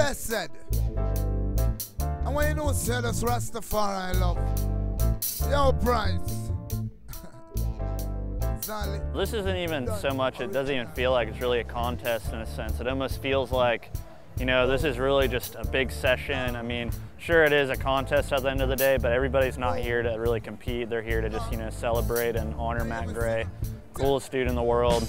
Blessed. And when you know say that's Rastafari I love. Yo, Price. This isn't even so much, it doesn't even feel like it's really a contest in a sense. It almost feels like, you know, this is really just a big session. I mean, sure it is a contest at the end of the day, but everybody's not here to really compete. They're here to just, you know, celebrate and honor Matt Gray. Coolest dude in the world.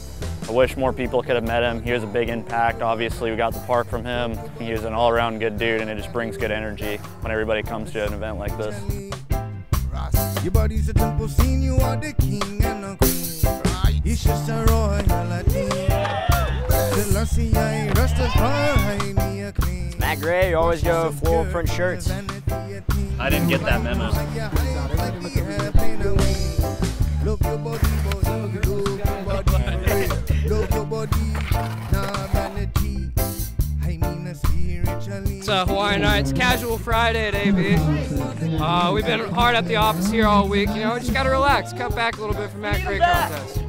I wish more people could have met him. He was a big impact. Obviously, we got the park from him. He was an all-around good dude, and it just brings good energy when everybody comes to an event like this. Your body's a temple scene, you are the king and the queen. It's just a royalty. Selassie, I Rastafari, me a clean. Matt Gray, you always go full print shirts. I didn't get that memo. Uh, Hawaiian Nights, casual Friday at AV. Uh, we've been hard at the office here all week. You know, we just gotta relax, cut back a little bit from that great contest.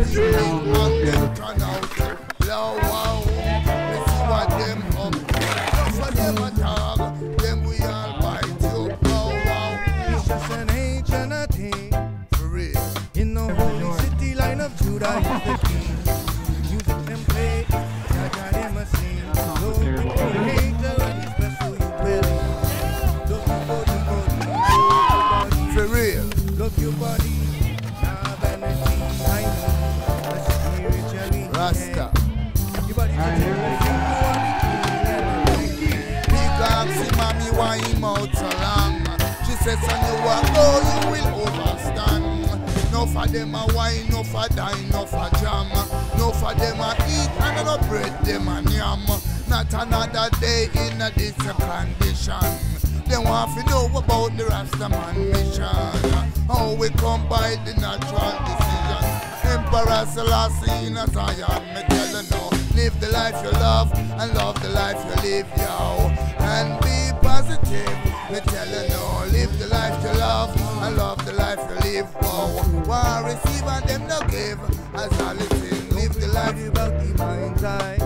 And them turn out. Low, Said, son, you walk, oh, you will overstand. No for them a wine, no for dine, no for jam. No for them a eat and no bread, them a yam. Not another day in a this condition. They want to know about the Rastaman mission. How we come by the natural decision. Emperor Selassie in a Zion, me tell you now. Live the life you love and love the life you live, yo. And be positive, me tell you life you live, wow. Receive and them no give, as all it is. Live the life about the mind's eye.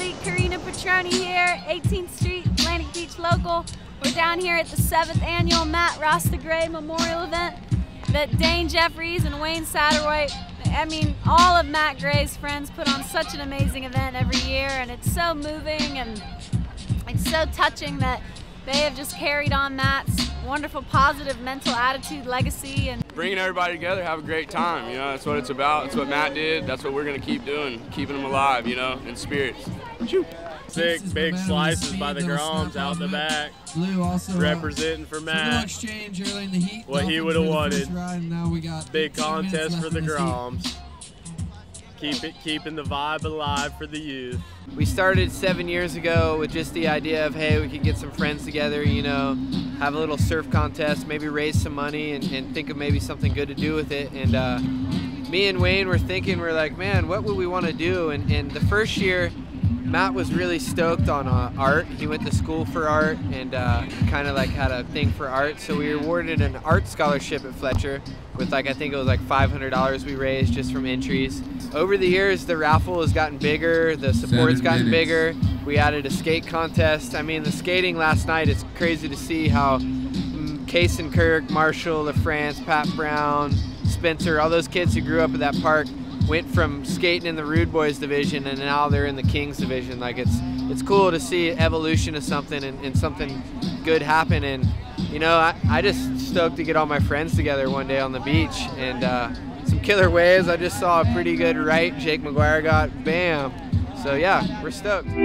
Everybody, Karina Petroni here, 18th Street, Atlantic Beach local. We're down here at the seventh annual Matt Rasta Gray Memorial event that Dane Jeffreys and Wayne Satterwhite, I mean, all of Matt Gray's friends put on such an amazing event every year, and it's so moving and it's so touching that they have just carried on Matt's wonderful positive mental attitude legacy and bringing everybody together, have a great time. You know, that's what it's about. That's what Matt did. That's what we're gonna keep doing, keeping them alive. You know, in spirits. Choo. Thick, big slices by the Groms out the back, Blue also representing for so a Matt. exchange early in the heat. What he would've were the first wanted. Ride, now we got Big contest for the in heat. Groms. Keep it, keeping the vibe alive for the youth. We started seven years ago with just the idea of, hey, we could get some friends together, you know, have a little surf contest, maybe raise some money and, and think of maybe something good to do with it. And uh, me and Wayne were thinking, we're like, man, what would we want to do? And, and the first year, Matt was really stoked on uh, art. He went to school for art and uh, kind of like had a thing for art. So we were awarded an art scholarship at Fletcher with like I think it was like $500 we raised just from entries. Over the years, the raffle has gotten bigger. The support's gotten bigger. We added a skate contest. I mean, the skating last night. It's crazy to see how mm, Cason Kirk, Marshall, LaFrance, Pat Brown, Spencer, all those kids who grew up at that park went from skating in the Rude Boys division and now they're in the Kings division. Like it's it's cool to see evolution of something and, and something good happen. And you know, I, I just stoked to get all my friends together one day on the beach and uh, some killer waves. I just saw a pretty good right. Jake McGuire got bam. So yeah, we're stoked. All